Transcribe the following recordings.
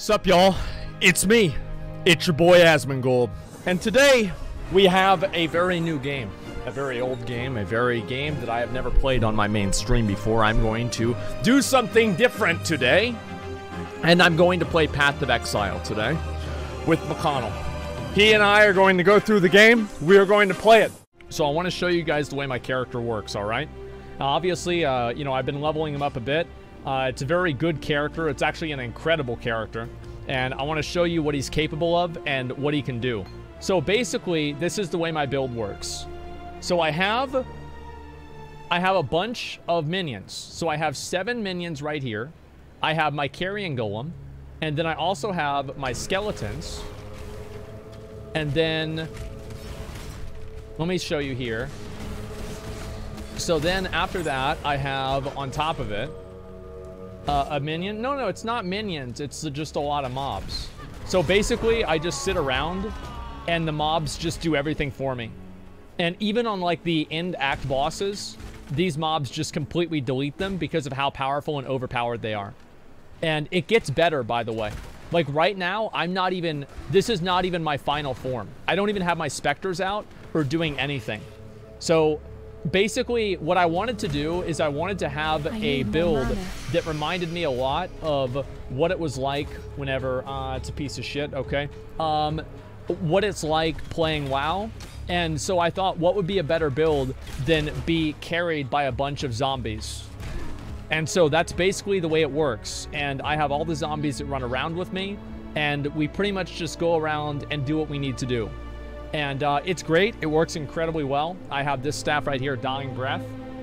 Sup, y'all? It's me. It's your boy Asmongold. And today, we have a very new game. A very old game, a very game that I have never played on my main stream before. I'm going to do something different today. And I'm going to play Path of Exile today with McConnell. He and I are going to go through the game. We are going to play it. So I want to show you guys the way my character works, all right? Now, obviously, uh, you know, I've been leveling him up a bit. Uh, it's a very good character. It's actually an incredible character. And I want to show you what he's capable of and what he can do. So basically, this is the way my build works. So I have... I have a bunch of minions. So I have seven minions right here. I have my carrion golem. And then I also have my skeletons. And then... Let me show you here. So then after that, I have on top of it uh, a minion. No, no, it's not minions. It's just a lot of mobs. So basically, I just sit around and the mobs just do everything for me. And even on like the end act bosses, these mobs just completely delete them because of how powerful and overpowered they are. And it gets better, by the way. Like right now, I'm not even, this is not even my final form. I don't even have my specters out or doing anything. So basically what I wanted to do is I wanted to have a build that reminded me a lot of what it was like whenever, uh, it's a piece of shit, okay? Um, what it's like playing WoW. And so I thought what would be a better build than be carried by a bunch of zombies. And so that's basically the way it works. And I have all the zombies that run around with me. And we pretty much just go around and do what we need to do. And uh, it's great. It works incredibly well. I have this staff right here, Dying Breath.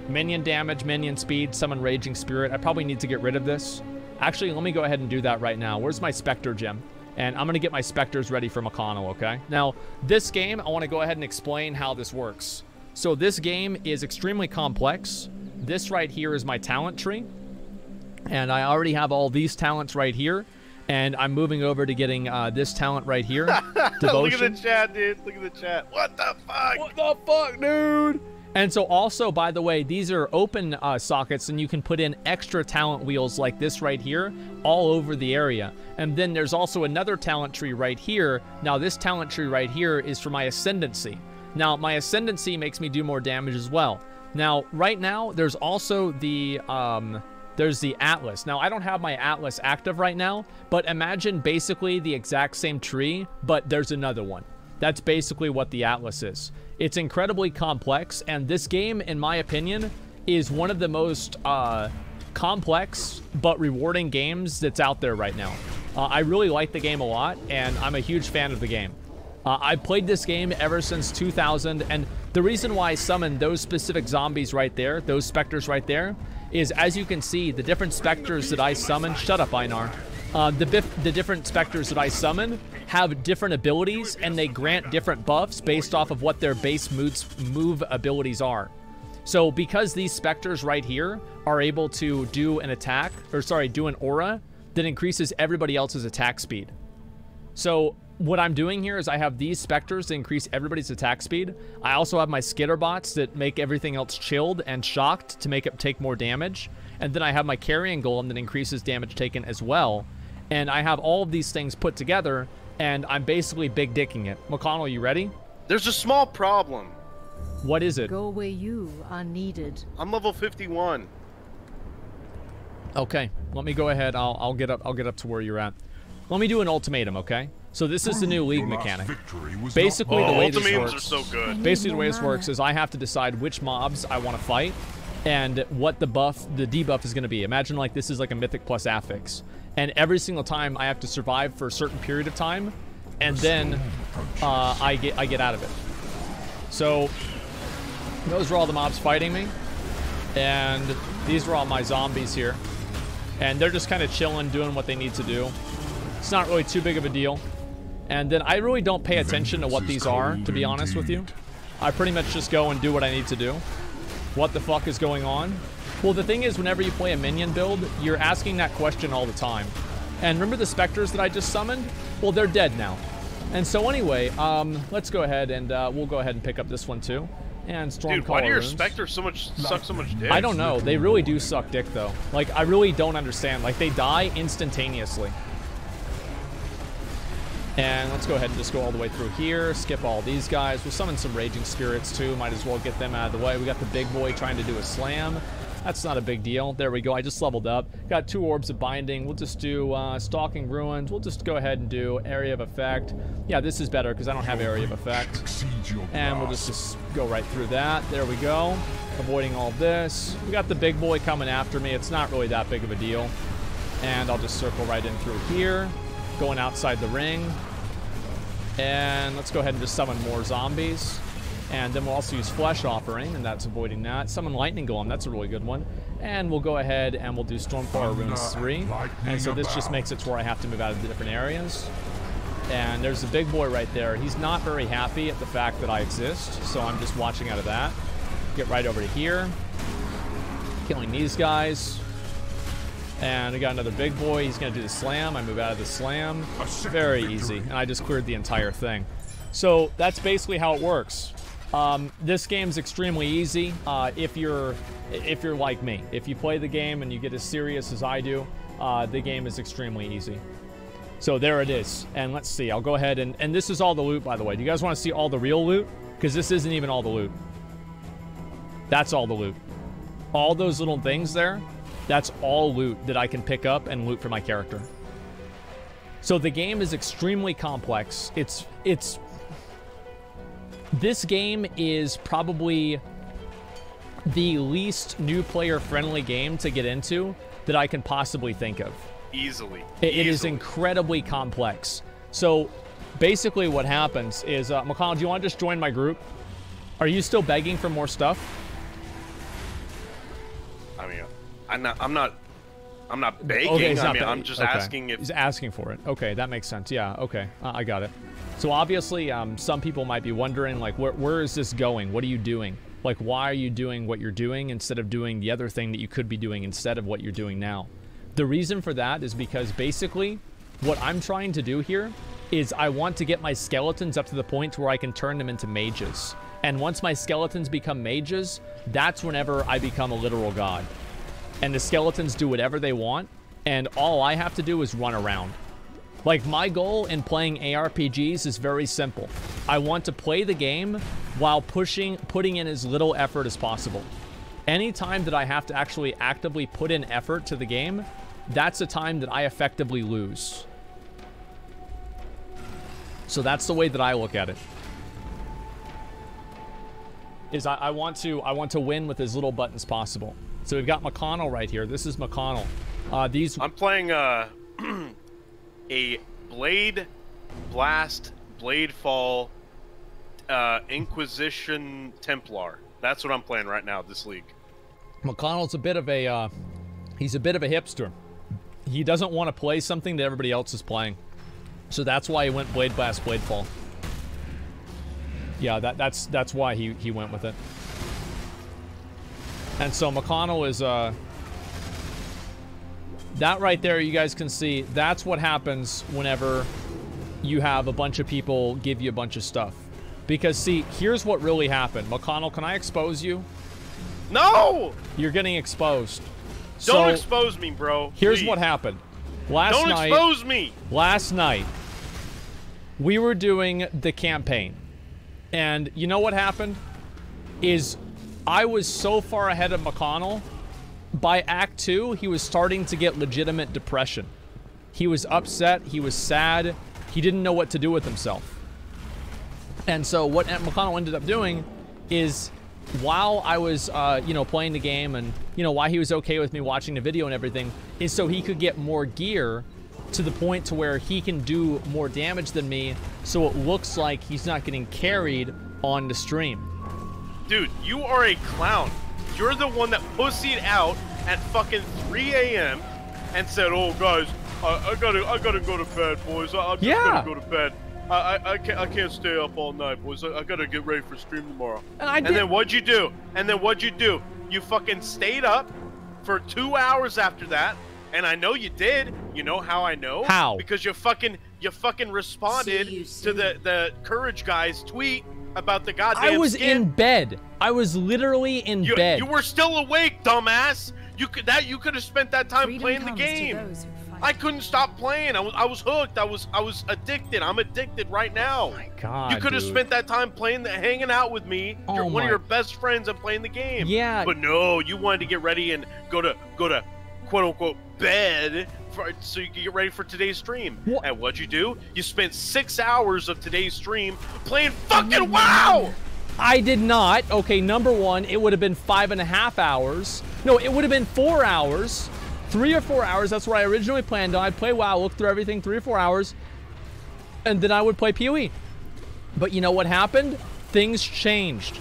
Minion damage, minion speed, summon Raging Spirit. I probably need to get rid of this. Actually, let me go ahead and do that right now. Where's my Spectre gem? And I'm going to get my Spectres ready for McConnell, okay? Now, this game, I want to go ahead and explain how this works. So this game is extremely complex. This right here is my talent tree. And I already have all these talents right here. And I'm moving over to getting uh, this talent right here. Look at the chat, dude. Look at the chat. What the fuck? What the fuck, dude? And so also, by the way, these are open uh, sockets and you can put in extra talent wheels like this right here all over the area. And then there's also another talent tree right here. Now this talent tree right here is for my ascendancy. Now my ascendancy makes me do more damage as well. Now right now there's also the um, there's the Atlas. Now, I don't have my Atlas active right now, but imagine basically the exact same tree, but there's another one. That's basically what the Atlas is. It's incredibly complex, and this game, in my opinion, is one of the most uh, complex but rewarding games that's out there right now. Uh, I really like the game a lot, and I'm a huge fan of the game. Uh, I played this game ever since 2000, and the reason why I summoned those specific zombies right there, those specters right there, is as you can see, the different specters that I summon, shut up Einar, uh, the, the different specters that I summon have different abilities and they grant different buffs based off of what their base move abilities are. So because these specters right here are able to do an attack, or sorry, do an aura that increases everybody else's attack speed. So what I'm doing here is I have these specters to increase everybody's attack speed. I also have my skitter bots that make everything else chilled and shocked to make it take more damage. And then I have my carrion golem that increases damage taken as well. And I have all of these things put together, and I'm basically big dicking it. McConnell, you ready? There's a small problem. What is it? Go where you are needed. I'm level 51. Okay, let me go ahead. I'll, I'll get up. I'll get up to where you're at. Let me do an ultimatum, okay? So this is the new league mechanic. Basically, the way this works. are so good. Basically, the way this works is I have to decide which mobs I want to fight and what the buff, the debuff is going to be. Imagine like this is like a mythic plus affix. And every single time I have to survive for a certain period of time, and then uh, I get I get out of it. So those are all the mobs fighting me, and these are all my zombies here, and they're just kind of chilling, doing what they need to do. It's not really too big of a deal. And then I really don't pay attention to what these are, to be honest with you. I pretty much just go and do what I need to do. What the fuck is going on? Well, the thing is, whenever you play a minion build, you're asking that question all the time. And remember the specters that I just summoned? Well, they're dead now. And so anyway, um, let's go ahead and uh, we'll go ahead and pick up this one too. And Stormcaller Dude, why do your runes. specters so much suck so much dick? I don't know. They really do suck dick though. Like I really don't understand. Like they die instantaneously. And let's go ahead and just go all the way through here, skip all these guys. We'll summon some Raging Spirits too. Might as well get them out of the way. We got the big boy trying to do a slam. That's not a big deal. There we go. I just leveled up. Got two orbs of binding. We'll just do uh, stalking ruins. We'll just go ahead and do area of effect. Yeah, this is better because I don't have area of effect. And we'll just, just go right through that. There we go. Avoiding all this. We got the big boy coming after me. It's not really that big of a deal. And I'll just circle right in through here. Going outside the ring. And let's go ahead and just summon more zombies. And then we'll also use Flesh Offering, and that's avoiding that. Summon Lightning Golem, that's a really good one. And we'll go ahead and we'll do Stormcaller Runes 3. And so this just makes it to where I have to move out of the different areas. And there's a big boy right there. He's not very happy at the fact that I exist, so I'm just watching out of that. Get right over to here. Killing these guys. And we got another big boy. He's going to do the slam. I move out of the slam. Very easy. And I just cleared the entire thing. So that's basically how it works. Um, this game's extremely easy uh, if you're if you're like me. If you play the game and you get as serious as I do, uh, the game is extremely easy. So there it is. And let's see. I'll go ahead and and this is all the loot, by the way. Do you guys want to see all the real loot? Because this isn't even all the loot. That's all the loot. All those little things there, that's all loot that I can pick up and loot for my character. So the game is extremely complex. It's it's this game is probably the least new player friendly game to get into that I can possibly think of. Easily. It, it is incredibly complex. So basically, what happens is, uh, McConnell, do you want to just join my group? Are you still begging for more stuff? I'm not. I'm not. I'm not begging. Okay, I mean, I'm just okay. asking if he's asking for it. Okay, that makes sense. Yeah. Okay, uh, I got it. So obviously, um, some people might be wondering, like, where where is this going? What are you doing? Like, why are you doing what you're doing instead of doing the other thing that you could be doing instead of what you're doing now? The reason for that is because basically, what I'm trying to do here is I want to get my skeletons up to the point where I can turn them into mages. And once my skeletons become mages, that's whenever I become a literal god and the skeletons do whatever they want, and all I have to do is run around. Like, my goal in playing ARPGs is very simple. I want to play the game while pushing, putting in as little effort as possible. Any time that I have to actually actively put in effort to the game, that's a time that I effectively lose. So that's the way that I look at it. Is I, I want to I want to win with as little buttons possible. So we've got McConnell right here. This is McConnell. Uh, these I'm playing uh, a Blade Blast Blade Fall uh, Inquisition Templar. That's what I'm playing right now. This league. McConnell's a bit of a uh, he's a bit of a hipster. He doesn't want to play something that everybody else is playing. So that's why he went Blade Blast Blade Fall. Yeah, that, that's that's why he, he went with it. And so McConnell is uh that right there you guys can see that's what happens whenever you have a bunch of people give you a bunch of stuff. Because see, here's what really happened. McConnell, can I expose you? No! You're getting exposed. Don't So, expose me, bro. Here's Please. what happened. Last Don't night, expose me. last night, we were doing the campaign. And you know what happened? Is I was so far ahead of McConnell. By Act 2, he was starting to get legitimate depression. He was upset. He was sad. He didn't know what to do with himself. And so what McConnell ended up doing is while I was, uh, you know, playing the game and, you know, why he was okay with me watching the video and everything is so he could get more gear to the point to where he can do more damage than me so it looks like he's not getting carried on the stream. Dude, you are a clown. You're the one that pussied out at fucking 3 a.m. and said, "Oh, guys, I, I gotta, I gotta go to bed, boys. I, I'm just Yeah. gonna go to bed. I, I, I can't, I can't stay up all night, boys. I, I gotta get ready for stream tomorrow." And I And then what'd you do? And then what'd you do? You fucking stayed up for two hours after that. And I know you did. You know how I know? How? Because you fucking, you fucking responded you to the the courage guy's tweet about the goddamn. I was skin. in bed. I was literally in You, bed. you were still awake, dumbass. You could that you could have spent that time Freedom playing the game. To those who I couldn't stop playing. I was I was hooked. I was I was addicted. I'm addicted right oh now. my God, you could have spent that time playing, the, hanging out with me. Oh You're one of your best friends and playing the game. Yeah. But no, you wanted to get ready and go to go to quote unquote bed for, so you could get ready for today's stream. What? And what'd you do? You spent six hours of today's stream playing fucking WoW. I did not. Okay, number one, it would have been five and a half hours. No, it would have been four hours. Three or four hours. That's what I originally planned on. I'd play WoW, look through everything, three or four hours, and then I would play PoE. But you know what happened? Things changed.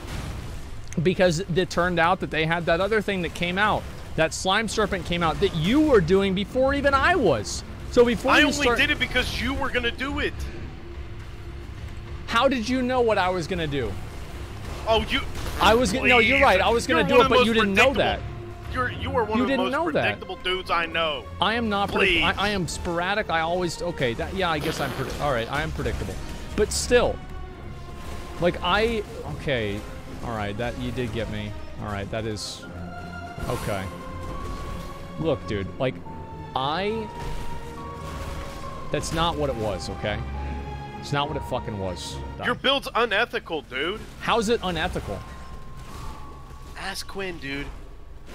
Because it turned out that they had that other thing that came out. That slime serpent came out that you were doing before even I was. So before I only start, did it because you were gonna do it. how did you know what I was gonna do? Oh, you. I was gonna- no, you're right. I was gonna You're do it, but you didn't know that. You're you are one You of the didn't most know that. predictable dudes I know. I am not. Please. I, I am sporadic. I always. Okay. That, yeah. I guess I'm. All right. I am predictable, but still. Like I. Okay. All right. That you did get me. All right. That is. Okay. Look, dude. Like, I. That's not what it was. Okay. It's not what it fucking was. Your build's unethical, dude. How's it unethical? Ask Quinn, dude.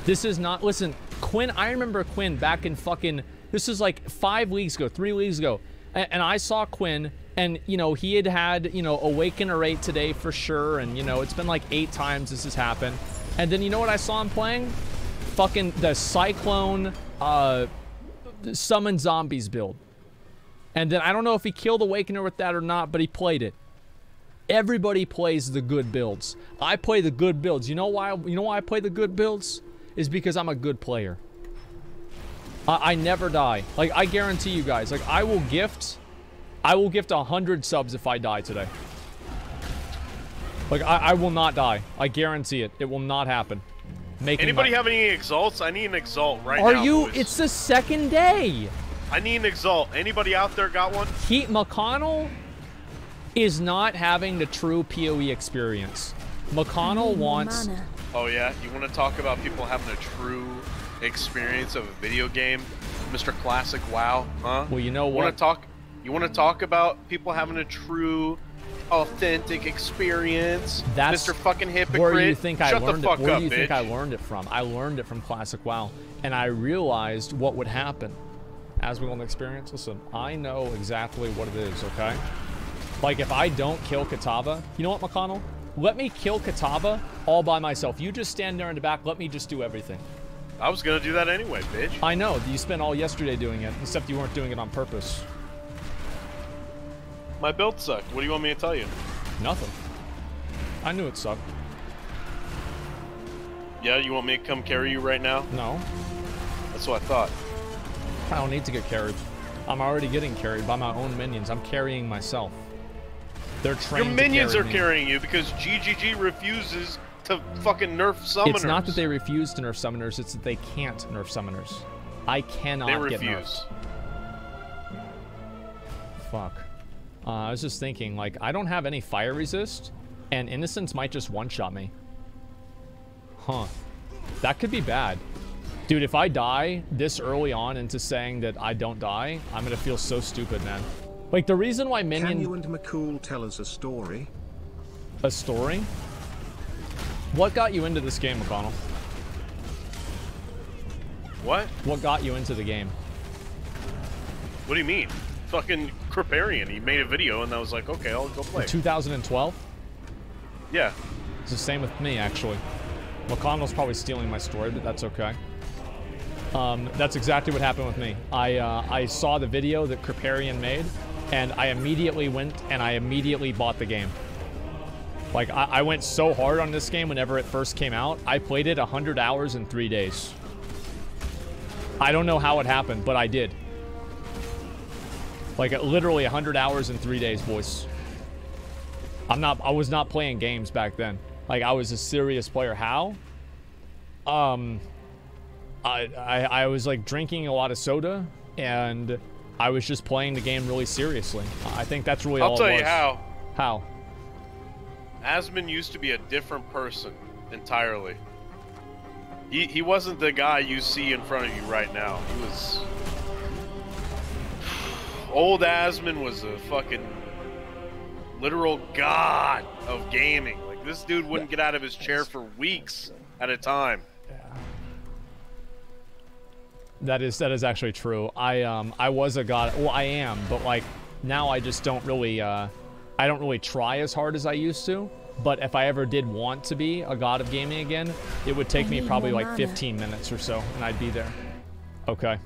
This is not. Listen, Quinn. I remember Quinn back in fucking. This is like five weeks ago, three weeks ago, and, and I saw Quinn, and you know he had had you know awaken eight today for sure, and you know it's been like eight times this has happened, and then you know what I saw him playing? Fucking the Cyclone, uh, summon zombies build, and then I don't know if he killed Awakener with that or not, but he played it. Everybody plays the good builds. I play the good builds. You know why? You know why I play the good builds? Is because I'm a good player. I, I never die. Like I guarantee you guys. Like I will gift, I will gift a hundred subs if I die today. Like I, I will not die. I guarantee it. It will not happen. Making Anybody my- have any exalts? I need an exalt right Are now. Are you? boys. It's the second day. I need an exalt. Anybody out there got one? He McConnell is not having the true PoE experience. McConnell wants. Mana. Oh yeah. You want to talk about people having a true experience of a video game, Mr. Classic WoW? Huh? Well, you know what? You Want to talk? You want to talk about people having a true, authentic experience? That's Mr. Fucking hypocrite. Where do you think I Shut learned it? Where up, do you bitch. think I learned it from? I learned it from Classic WoW, and I realized what would happen as we go on the experience. Listen, I know exactly what it is. Okay, like if I don't kill Kitava, you know what, McConnell? Let me kill Kitava all by myself. You just stand there in the back. Let me just do everything. I was gonna do that anyway, bitch. I know you spent all yesterday doing it, except you weren't doing it on purpose. My build sucked. What do you want me to tell you? Nothing. I knew it sucked. Yeah, you want me to come carry you right now? No, That's what I thought. I don't need to get carried. I'm already getting carried by my own minions. I'm carrying myself. They're trained. Your minions carry are me. carrying you because GGG refuses to fucking nerf summoners. It's not that they refuse to nerf summoners, it's that they can't nerf summoners. I cannot They get refuse. nerfed. Fuck. Uh, I was just thinking, like, I don't have any fire resist, and Innocence might just one-shot me. Huh. That could be bad. Dude, if I die this early on into saying that I don't die, I'm gonna feel so stupid, man. Like, the reason why Minion... Can you and McCool tell us a story? A story? What got you into this game, McConnell? What? What got you into the game? What do you mean? Fucking Kripparrian. He made a video and I was like, okay, I'll go play. 2012? Yeah. It's the same with me, actually. McConnell's probably stealing my story, but that's okay. Um, that's exactly what happened with me. I uh, I saw the video that Kripparrian made, and I immediately went and I immediately bought the game. Like I, I went so hard on this game whenever it first came out. I played it 100 hours in three days. I don't know how it happened, but I did. Like literally 100 hours in three days, boys. I'm not. I was not playing games back then. Like I was a serious player. How? Um, I I, I was like drinking a lot of soda, and I was just playing the game really seriously. I think that's really all I'll it tell was. you how. How? Asmon used to be a different person entirely. He, he wasn't the guy you see in front of you right now. He was old Asmon was a fucking literal god of gaming. Like this dude wouldn't get out of his chair for weeks at a time. That is that is actually true. I um I was a god. Well, I am, but like now I just don't really uh I don't really try as hard as I used to. But if I ever did want to be a god of gaming again, it would take me probably like 15 minutes or so, and I'd be there. Okay,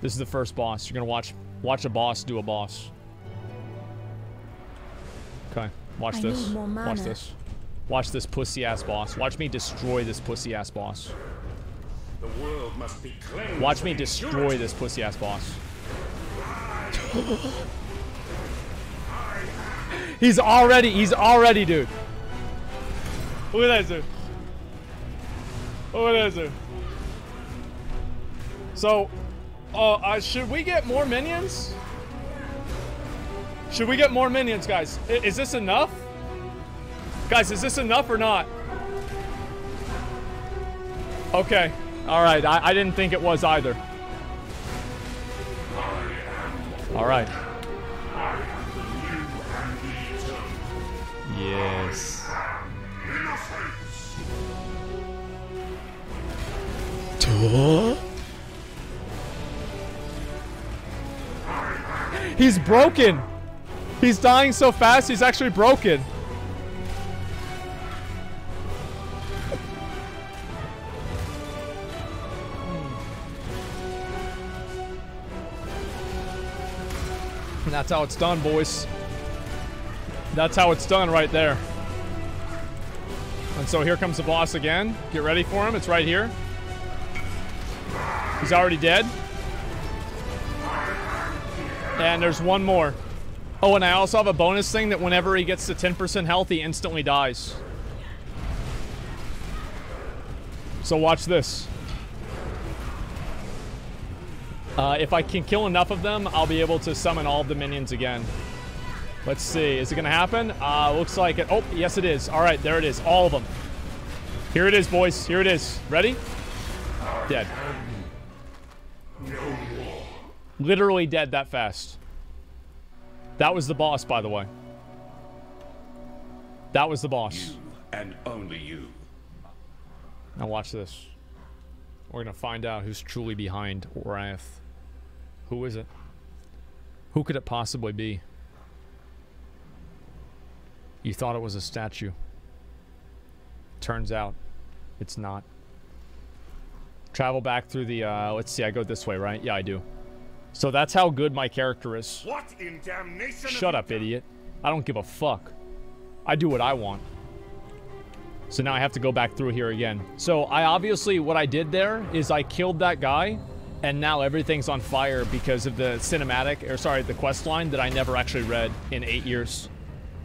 this is the first boss. You're gonna watch watch a boss do a boss. Okay, watch I this. Watch this. Watch this pussy ass boss. Watch me destroy this pussy ass boss. The world must be cleansed. Watch me destroy this pussy ass boss. he's already, he's already, dude. Look at that, dude. Look at that, dude. So, uh, uh, should we get more minions? Should we get more minions, guys? I- is this enough? Guys, is this enough or not? Okay. All right. I, I didn't think it was either. All right. Yes. Duh. He's broken. He's dying so fast, he's actually broken. And that's how it's done, boys. That's how it's done right there. And so here comes the boss again. Get ready for him. It's right here. He's already dead. And there's one more. Oh, and I also have a bonus thing that whenever he gets to 10% health, he instantly dies. So watch this. Uh, if I can kill enough of them, I'll be able to summon all of the minions again. Let's see. Is it going to happen? Uh, looks like it. Oh, yes, it is. All right, there it is. All of them. Here it is, boys. Here it is. Ready? Dead. Literally dead that fast. That was the boss, by the way. That was the boss. You and only you. Now watch this. We're gonna find out who's truly behind Wrath. Who is it? Who could it possibly be? You thought it was a statue. Turns out, it's not. Travel back through the, uh, let's see, I go this way, right? Yeah, I do. So that's how good my character is. What in damnation? Shut up, idiot. I don't give a fuck. I do what I want. So now I have to go back through here again. So I obviously, what I did there is I killed that guy, and now everything's on fire because of the cinematic, or sorry, the quest line that I never actually read in eight years,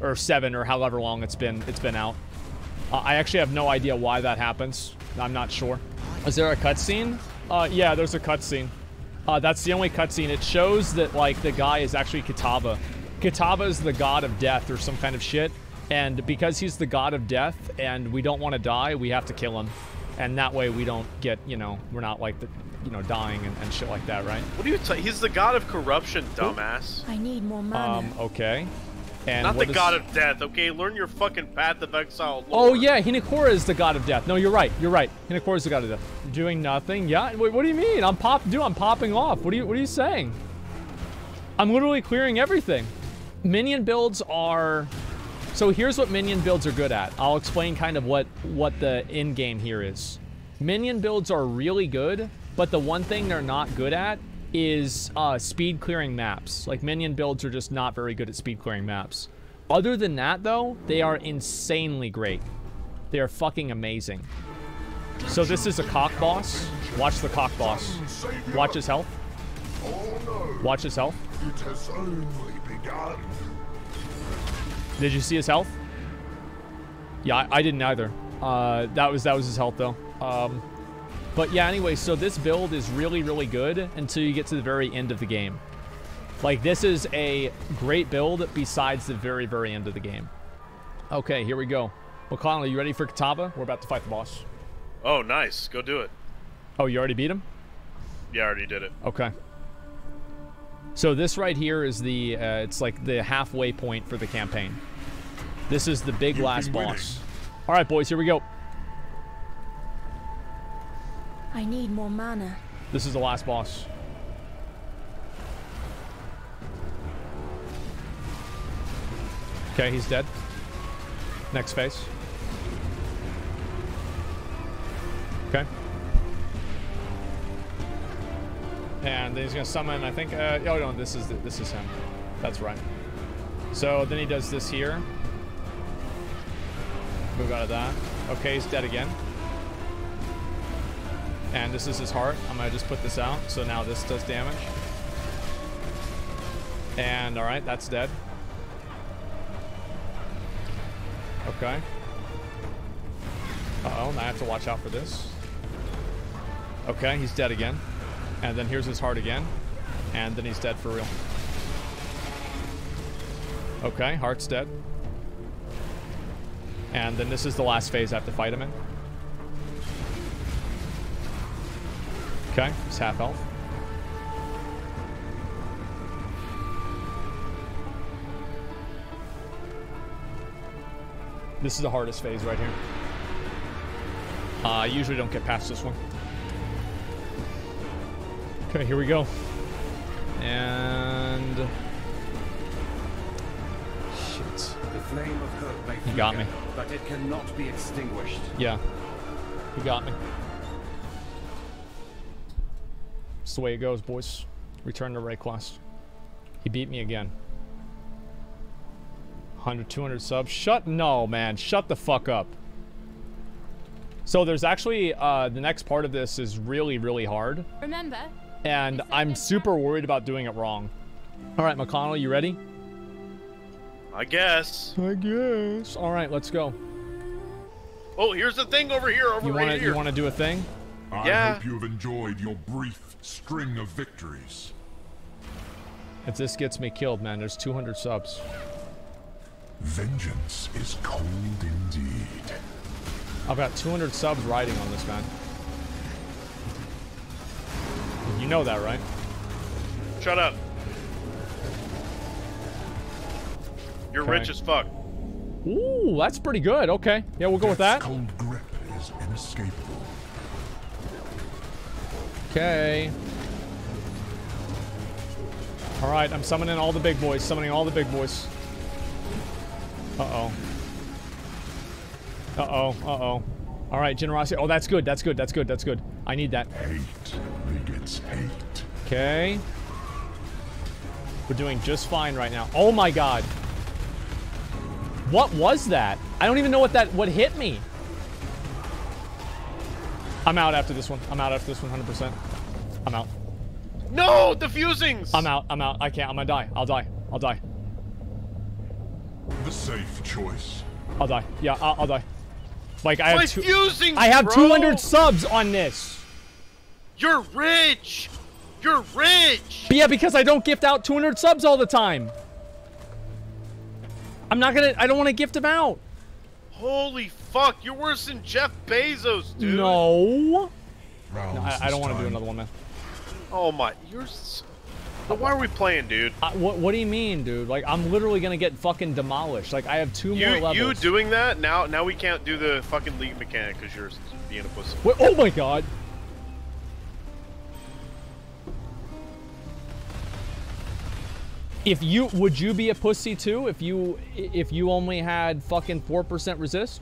or seven, or however long it's been it's been out. Uh, I actually have no idea why that happens. I'm not sure. Is there a cutscene? Uh, yeah, there's a cutscene. Uh, that's the only cutscene. It shows that like the guy is actually Kitava. Kitava is the god of death or some kind of shit. And because he's the god of death and we don't want to die, we have to kill him. And that way we don't get, you know, we're not like the, you know, dying and, and shit like that, right? What are you? ta- he's the god of corruption, dumbass. I need more mana. Um, okay. And Not the is- god of death. Okay, learn your fucking path of exile. Oh yeah, Hinekora is the god of death. No, you're right. You're right. Hinekora is the god of death. Doing nothing. Yeah. Wait, what do you mean? I'm pop. Dude, I'm popping off. What are you? What are you saying? I'm literally clearing everything. Minion builds are. So here's what minion builds are good at. I'll explain kind of what what the end game here is. Minion builds are really good, but the one thing they're not good at is uh, speed clearing maps. Like minion builds are just not very good at speed clearing maps. Other than that, though, they are insanely great. They are fucking amazing. So this is a cock boss. Watch the cock boss. Watch his health. Watch his health. Did you see his health? Yeah, I, I didn't either. Uh, that was that was his health though. Um, but yeah, anyway, so this build is really really good until you get to the very end of the game. Like this is a great build besides the very very end of the game. Okay, here we go. Well, Colin, are you ready for Kitava? We're about to fight the boss. Oh, nice. Go do it. Oh, you already beat him? Yeah, I already did it. Okay. So this right here is the, uh, it's like the halfway point for the campaign. This is the big You've last boss. All right, boys, here we go. I need more mana. This is the last boss. Okay, he's dead. Next phase. Okay. And then he's gonna summon. I think. Uh, oh no, this is the, this is him. That's right. So then he does this here. Move out of that. Okay, he's dead again. And this is his heart. I'm gonna just put this out. So now this does damage. And alright, that's dead. Okay. Uh-oh, now I have to watch out for this. Okay, he's dead again. And then here's his heart again. And then he's dead for real. Okay, heart's dead. And then this is the last phase I have to fight him in. Okay, he's half health. This is the hardest phase right here. Uh, I usually don't get past this one. Okay, here we go. And... Shit. The flame of hope may You got me. but it cannot be extinguished. Yeah. You got me. The way it goes, boys. Return to Rayquest. He beat me again. 100, 200 subs. Shut, no, man. Shut the fuck up. So there's actually, uh, the next part of this is really, really hard. Remember, And I'm super worried about doing it wrong. All right, McConnell, you ready? I guess. I guess. All right, let's go. Oh, here's the thing over here. Over You want to here. you want to do a thing? I Yeah. hope you have enjoyed your brief string of victories. If this gets me killed, man, there's 200 subs. Vengeance is cold indeed. I've got 200 subs riding on this, man. You know that, right? Shut up. You're Okay. rich as fuck. Ooh, that's pretty good. Okay. Yeah, we'll go with that. Cold grip is inescapable. Okay. All right, I'm summoning all the big boys. Summoning all the big boys. Uh-oh. Uh-oh. Uh-oh. All right, generosity. Oh, that's good. That's good. That's good. That's good. I need that. Hate begets hate. Okay. We're doing just fine right now. Oh my god. What was that? I don't even know what that what hit me. I'm out after this one. I'm out after this one 100%. I'm out. No, the fusings. I'm out. I'm out. I can't. I'm gonna die. I'll die. I'll die. The safe choice. I'll die. Yeah, I'll, I'll die. Like I My have two, fusings. I have bro. 200 subs on this. You're rich. You're rich. But yeah, because I don't gift out 200 subs all the time. I'm not gonna. I don't want to gift them out. Holy fuck, you're worse than Jeff Bezos, dude. No. Rounds No, I, I don't want to do another one, man. Oh my, you're. s But why are we playing, dude? I, what, what do you mean, dude? Like, I'm literally gonna get fucking demolished. Like, I have two more levels. you doing that now? Now we can't do the fucking league mechanic because you're being a pussy. Wait, oh my god. If you would you be a pussy too if you if you only had fucking four percent resist?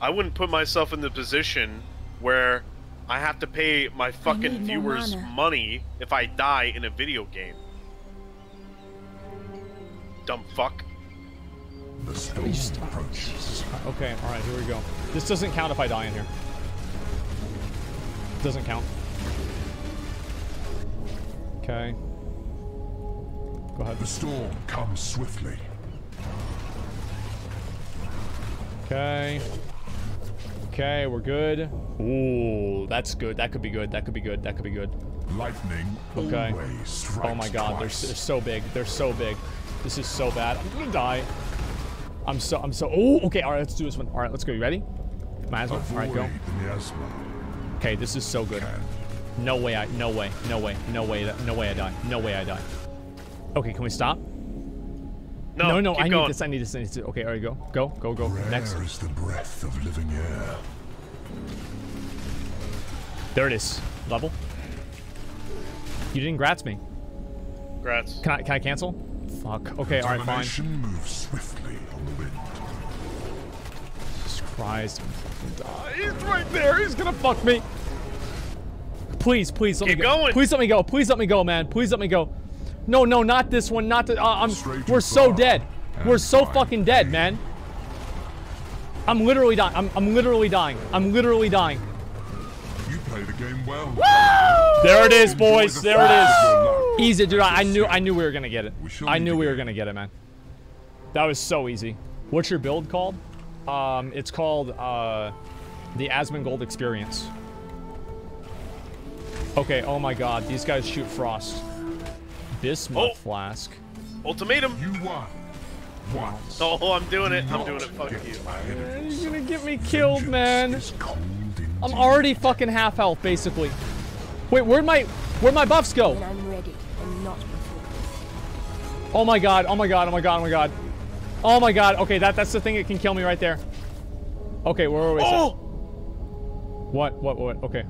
I wouldn't put myself in the position where I have to pay my fucking viewers mana. money if I die in a video game. Dumb fuck. The storm approaches. Okay, all right, here we go. This doesn't count if I die in here. Doesn't count. Okay. Go ahead. The storm comes swiftly. Okay. Okay, we're good. Ooh, that's good. That could be good. That could be good. That could be good. Lightning Okay. always strikes Oh my god, they're, they're so big. They're so big. This is so bad. I'm gonna die. I'm so, I'm so, oh, okay, all right, let's do this one. All right, let's go. You ready? Might as well. All right, go. Okay, this is so good. No way I, no way, no way, no way, no way I die. No way I die. Okay, can we stop? No, no, no keep I going. need this, I need this, I need this. Okay, alright, go, go, go, go. Next. Rare is the breath of living air. There it is. Level. You didn't grats me. Grats. Can I, can I cancel? Fuck. Okay, alright, fine. Determination moves swiftly on the wind. Jesus Christ. I'm die. He's right there. He's gonna fuck me. Please, please let Keep me go. going. Please let me go. Please let me go, man. Please let me go. No, no, not this one. Not the. Uh, I'm. We're so dead. We're so fucking dead, man. I'm literally dying. I'm, I'm literally dying. I'm literally dying. You played the game well. There it is, boys. the There it is. Easy, dude. I, I knew. I knew we were gonna get it. I knew we were gonna get it, man. That was so easy. What's your build called? Um, it's called uh, the Asmongold Experience. Okay. Oh my God. These guys shoot frost. Bismuth Oh. flask. Ultimatum. You won. Once. Oh, I'm doing it. I'm doing it. Fuck you. ahead of You're gonna get me killed, man. Vengeance is I'm already fucking half health, basically. Wait, where'd my where'd my buffs go? I'm ready, and not. Oh my god, oh my god, oh my god, oh my god. Oh my god, okay, that, that's the thing that can kill me right there. Okay, where were we? Oh! What, what, what, okay.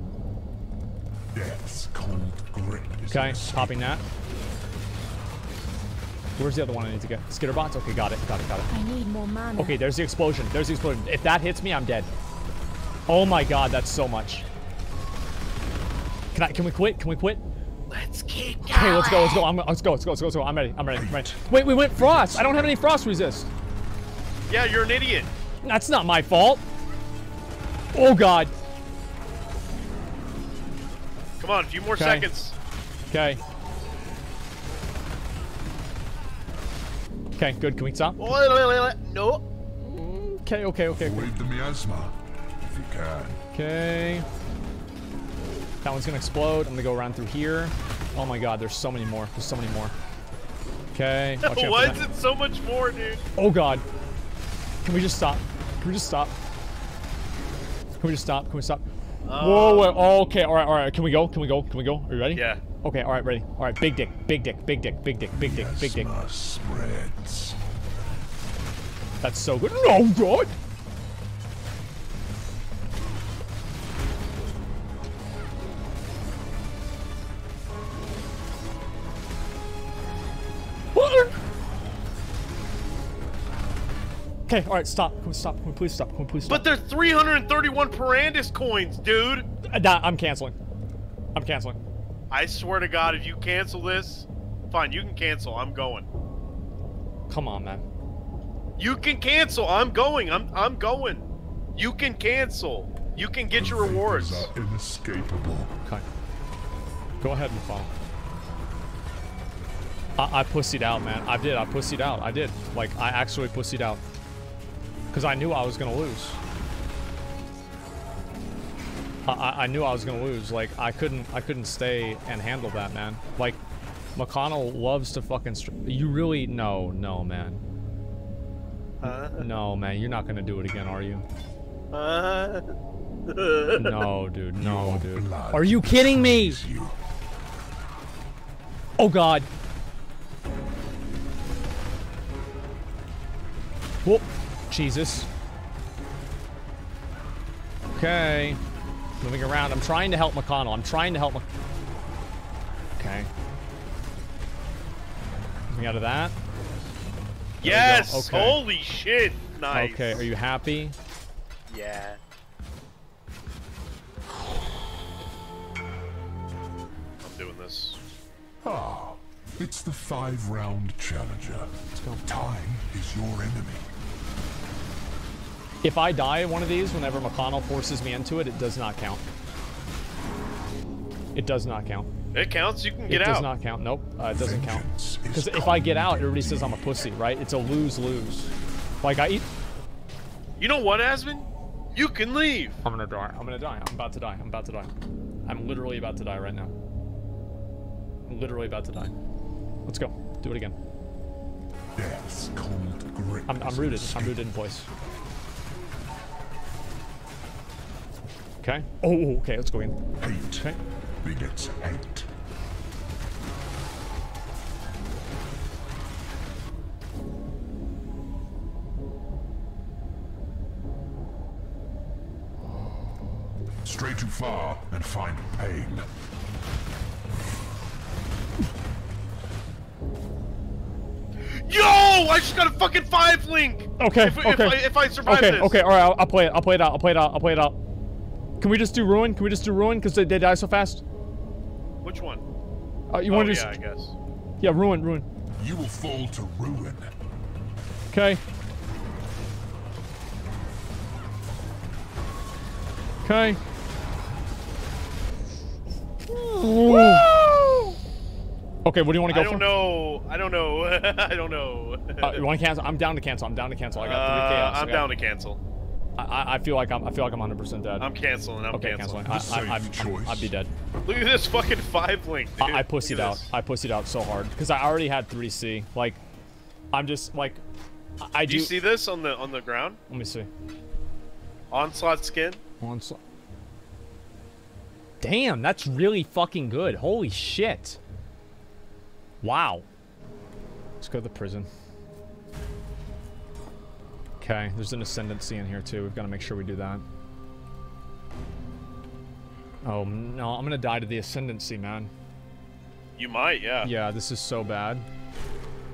Death's cold grip Okay, popping that. Where's the other one I need to get? Skitterbots? Okay, got it, got it, got it. I need more mana. Okay, there's the explosion. There's the explosion. If that hits me, I'm dead. Oh my god, that's so much. Can I, can we quit? Can we quit? Let's keep going. Okay, let's go, let's go. I'm, let's go, let's go, let's go, let's go. I'm ready, I'm ready, I'm ready. Wait, we went frost. I don't have any frost resist. Yeah, you're an idiot. That's not my fault. Oh god. Come on, a few more Okay. seconds. Okay. Okay, good. Can we stop? No. Okay, okay, okay. okay. Avoid the miasma, if you can. Okay. That one's gonna explode. I'm gonna go around through here. Oh my god, there's so many more. There's so many more. Okay. watch Why is it so much more, dude? Oh god. Can we just stop? Can we just stop? Can we just stop? Can we stop? Um, whoa, whoa, oh, okay, alright, alright. Can we go? Can we go? Can we go? Are you ready? Yeah. Okay, alright, ready. Alright, big dick, big dick, big dick, big dick, big dick, big dick. Miasma spreads. That's so good. No, God! What? Okay, alright, stop. Can we stop? Can we please stop? Can we please stop? But there's 331 Perandus coins, dude. Uh, nah, I'm canceling. I'm canceling. I swear to God, if you cancel this, fine, you can cancel. I'm going. Come on, man. You can cancel. I'm going. I'm I'm going. You can cancel. You can get your rewards. vapors are inescapable. Okay. Go ahead and follow. I, I pussied out, man. I did. I pussied out. I did. Like, I actually pussied out. Because I knew I was going to lose. I, I, I knew I was going to lose. Like, I couldn't, I couldn't stay and handle that, man. Like, McConnell loves to fucking... Str- you really... No, no, man. No, man. You're not going to do it again, are you? Uh, No, dude. No, dude. Are you kidding me? You. Oh god. Whoop. Jesus. Okay. Moving around. I'm trying to help McConnell. I'm trying to help Mc... Okay. Moving out of that. yes. Okay. Holy shit. Nice. Okay, are you happy? Yeah. I'm doing this. Ah, it's the five-round challenger. Time is your enemy. If I die in one of these, whenever McConnell forces me into it, it does not count. It does not count. It counts. You can get it out. It does not count. Nope, uh, it doesn't count. Vengeance is Because if I get out, everybody says I'm a pussy, right? It's a lose-lose. Like I eat. You know what, Asmon? You can leave. I'm gonna die. I'm gonna die. I'm about to die. I'm about to die. I'm literally about to die right now. I'm literally about to die. Let's go. Do it again. Death's cold grip. I'm, I'm rooted. I'm rooted in place. Okay. Oh, oh, okay. Let's go in. Hate Okay. begets hate. Stray too far and find pain. Yo! I just got a fucking five link. Okay, If, okay. if, I, if I survive Okay, this. okay, all right. I'll, I'll play it. I'll play it out. I'll play it out. I'll play it out. Can we just do ruin? Can we just do ruin? Because they, they die so fast. Which one? Uh, you oh, want to yeah, just I guess. yeah, ruin, ruin. You will fall to ruin. Okay. Okay. Okay, what do you want to go for? I don't for? know. I don't know. I don't know. Uh, you want to cancel? I'm down to cancel. I'm down to cancel. I got three Uh, chaos. I'm I got- down to cancel. I, I- I feel like I'm. I feel like I'm 100 percent dead. I'm canceling. I'm okay, canceling. canceling. I, I, The safe I'm, I'm, choice. I'd be dead. Look at this fucking five link, dude. I, I Look pussied out. this. I pussied out so hard because I already had 3C. Like, I'm just like, I, I Do do. you see this on the on the ground? Let me see. Onslaught skin. Onslaught. Damn, that's really fucking good. Holy shit. Wow. Let's go to the prison. Okay, there's an ascendancy in here too. We've got to make sure we do that. Oh no, I'm gonna die to the ascendancy, man. You might, yeah. Yeah, this is so bad.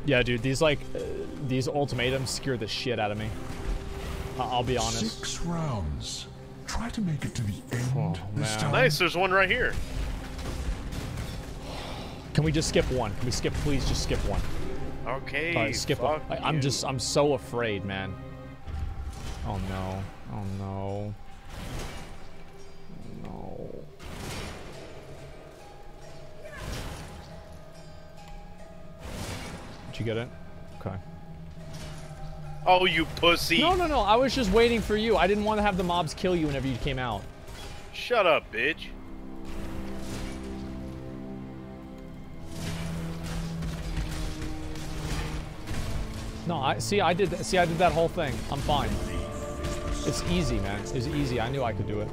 Yeah, dude, these like, uh, these ultimatums scare the shit out of me. I- I'll be honest. Six rounds. Try to make it to the end Oh, this man. time. Nice. There's one right here. Can we just skip one? Can we skip, please just skip one? Okay. All right, skip one. fuck I, I'm just, I'm so afraid, man. Oh no. Oh no. No. Did you get it? Okay. Oh, you pussy. No, no, no. I was just waiting for you. I didn't want to have the mobs kill you whenever you came out. Shut up, bitch. No, I see. I did. See, I did that whole thing. I'm fine. It's easy, man. It's easy. I knew I could do it.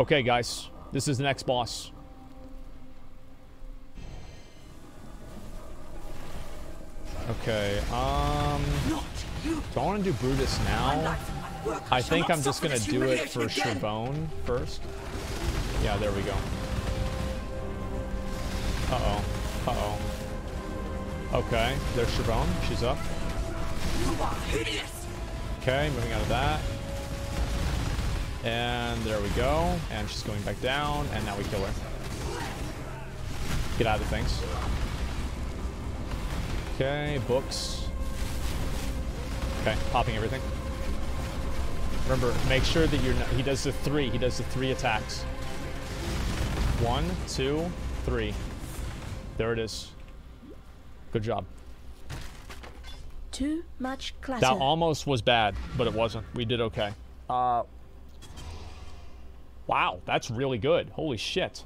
Okay, guys. This is the next boss. Okay. Um. Do I want to do Brutus now? I think I'm just gonna do it for Shavronne first. Yeah, there we go. Uh oh. Uh oh. Okay, there's Shavronne. She's up. Okay, moving out of that. And there we go. And she's going back down, and now we kill her. Get out of the things. Okay, books. Okay, popping everything. Remember, make sure that you're not, he does the three. He does the three attacks. One, two, three. There it is. Good job. Too much clatter. That almost was bad, but it wasn't. We did okay. Uh, wow, that's really good. Holy shit.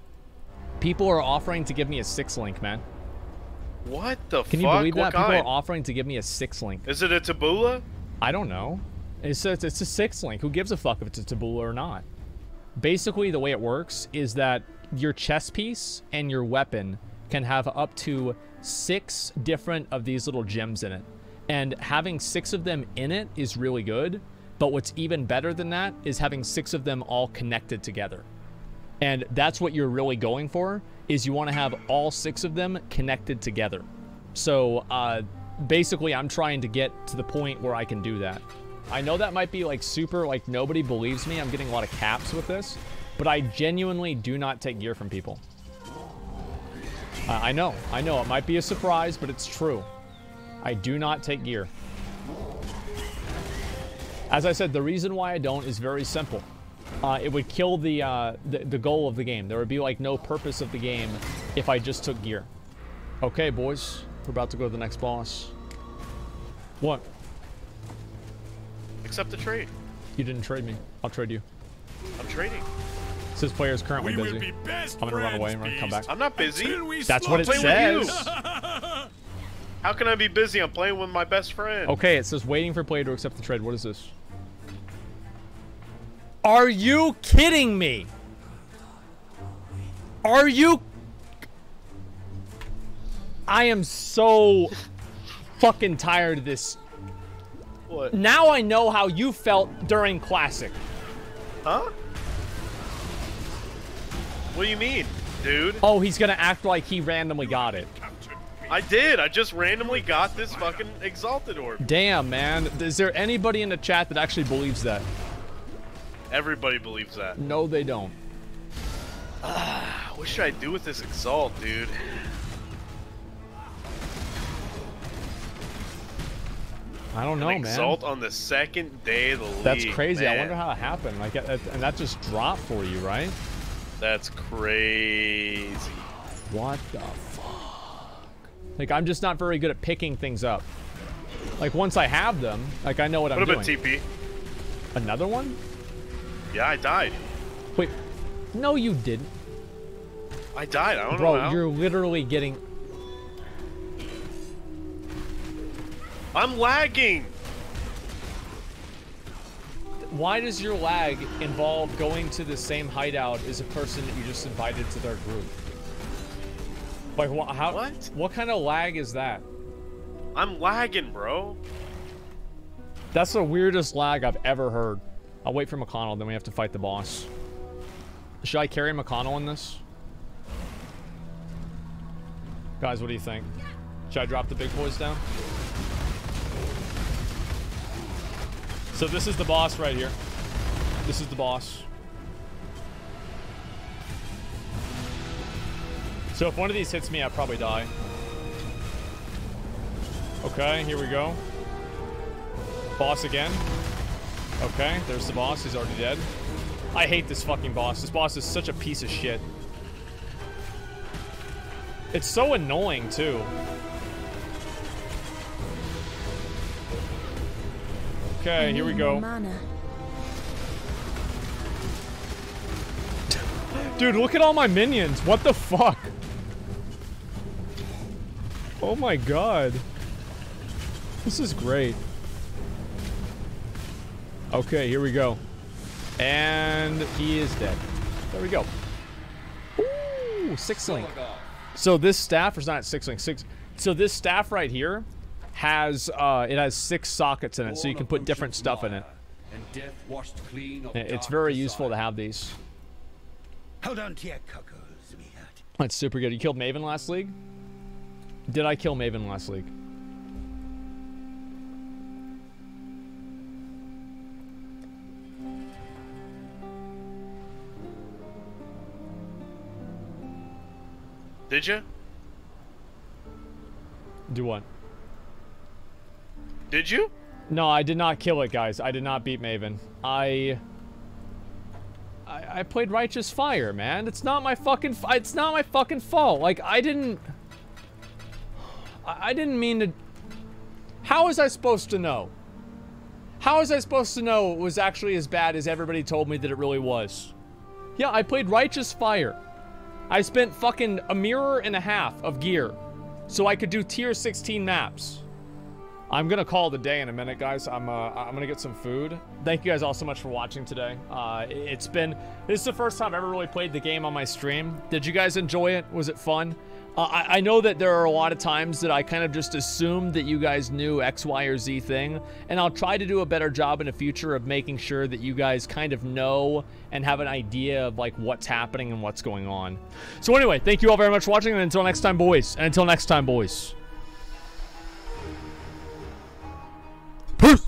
People are offering to give me a six link, man. What the Can fuck? Can you believe what that? People are offering to give me a six link. Is it a tabula? I don't know. It's a, it's a six link. Who gives a fuck if it's a tabula or not? Basically, the way it works is that your chess piece and your weapon can have up to six different of these little gems in it. And having six of them in it is really good. But what's even better than that is having six of them all connected together. And that's what you're really going for is you want to have all six of them connected together. So uh, basically, I'm trying to get to the point where I can do that. I know that might be like super, like nobody believes me. I'm getting a lot of caps with this, but I genuinely do not take gear from people. Uh, I know, I know, it might be a surprise, but it's true. I do not take gear. As I said, the reason why I don't is very simple. Uh, it would kill the, uh, the the goal of the game. There would be like no purpose of the game if I just took gear. Okay, boys, we're about to go to the next boss. What? Accept the trade. You didn't trade me. I'll trade you. I'm trading. Says player is currently We busy. will be best I'm gonna run away and friends, come back. I'm not busy. That's what it slaughter playing with says. you. How can I be busy? I'm playing with my best friend. Okay, it says waiting for player to accept the trade. What is this? Are you kidding me? Are you? I am so fucking tired of this. What? Now I know how you felt during Classic. Huh? What do you mean, dude? Oh, he's gonna act like he randomly got it. I did. I just randomly got this fucking exalted orb. Damn, man. Is there anybody in the chat that actually believes that? Everybody believes that. No, they don't. What should I do with this exalt, dude? I don't know, An man. exalt on the second day of the league. That's crazy. I wonder how it happened. Like, uh, and that just dropped for you, right? That's crazy. What the fuck? Like, I'm just not very good at picking things up. Like, once I have them, like, I know what I'm doing. What about. TP? Another one? Yeah, I died. Wait. No, you didn't. I died. I don't know Bro, you're literally getting... I'm lagging. Why does your lag involve going to the same hideout as a person that you just invited to their group? Like, wha how... What? What kind of lag is that? I'm lagging, bro. That's the weirdest lag I've ever heard. I'll wait for McConnell, then we have to fight the boss. Should I carry McConnell in this? Guys, what do you think? Should I drop the big boys down? So this is the boss right here. This is the boss. So if one of these hits me, I probably die. Okay, here we go. Boss again. Okay, there's the boss. He's already dead. I hate this fucking boss. This boss is such a piece of shit. It's so annoying, too. Okay, here we go. Dude, look at all my minions. What the fuck? Oh my god. This is great. Okay, here we go. And he is dead. There we go. Ooh, six link. So this staff is not six link, six. So this staff right here has uh it has six sockets in it, so you can put different stuff in it. And death washed clean of It's very useful to have these. Hold on to your cockles. That's super good. You killed Maven last league? Did I kill Maven last league? Did you? Do what? Did you? No, I did not kill it, guys. I did not beat Maven. I... I, I played Righteous Fire, man. It's not my fucking... It's not my fucking fault. Like, I didn't... I, didn't mean to... How was I supposed to know? How was I supposed to know it was actually as bad as everybody told me that it really was? Yeah, I played Righteous Fire. I spent fucking a mirror and a half of gear so I could do tier 16 maps. I'm gonna call a day in a minute, guys. I'm uh, I'm gonna get some food. Thank you guys all so much for watching today. Uh, it's been this is the first time I've ever really played the game on my stream. Did you guys enjoy it? Was it fun? Uh, I, I, know that there are a lot of times that I kind of just assumed that you guys knew X, Y, or Z thing, and I'll try to do a better job in the future of making sure that you guys kind of know and have an idea of like what's happening and what's going on. So anyway, thank you all very much for watching, and until next time, boys. And until next time, boys. Peace.